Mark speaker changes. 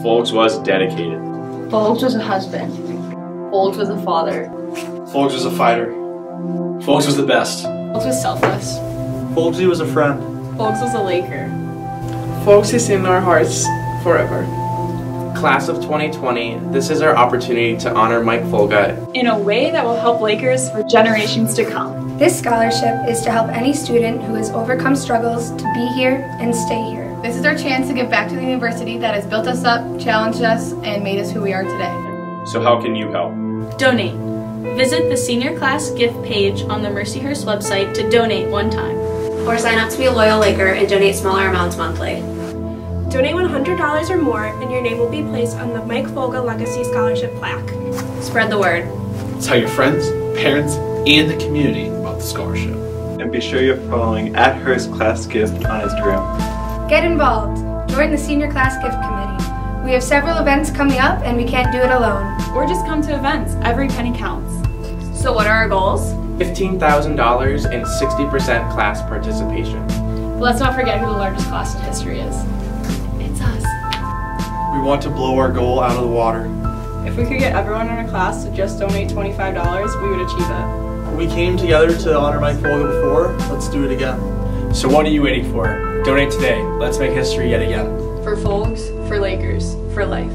Speaker 1: Folgs was dedicated.
Speaker 2: Folgs was a husband.
Speaker 3: Folgs was a father.
Speaker 4: Folgs was a fighter. Folgs was the best.
Speaker 3: Folgs was selfless.
Speaker 5: Folksy was a friend.
Speaker 3: Folgs was a Laker.
Speaker 6: Folgs is in our hearts forever.
Speaker 7: Class of 2020, this is our opportunity to honor Mike Folga
Speaker 3: in a way that will help Lakers for generations to come.
Speaker 8: This scholarship is to help any student who has overcome struggles to be here and stay here.
Speaker 9: This is our chance to give back to the university that has built us up, challenged us, and made us who we are today.
Speaker 1: So how can you help?
Speaker 10: Donate. Visit the senior class gift page on the Mercyhurst website to donate one time.
Speaker 11: Or sign up to be a loyal Laker and donate smaller amounts monthly.
Speaker 12: Donate $100 or more and your name will be placed on the Mike Folga Legacy Scholarship plaque.
Speaker 11: Spread the word.
Speaker 4: Tell your friends, parents, and the community about the scholarship.
Speaker 5: And be sure you're following at Hurst Class Gift on Instagram.
Speaker 8: Get involved. Join the Senior Class Gift Committee. We have several events coming up and we can't do it alone.
Speaker 3: Or just come to events. Every penny counts.
Speaker 11: So what are our goals?
Speaker 7: $15,000 and 60% class participation.
Speaker 3: But let's not forget who the largest class in history is. It's us.
Speaker 5: We want to blow our goal out of the water.
Speaker 3: If we could get everyone in our class to just donate $25, we would achieve it.
Speaker 5: We came together to honor Mike Folga before. Let's do it again.
Speaker 4: So what are you waiting for? Donate today. Let's make history yet again.
Speaker 3: For Folgs, for Lakers, for life.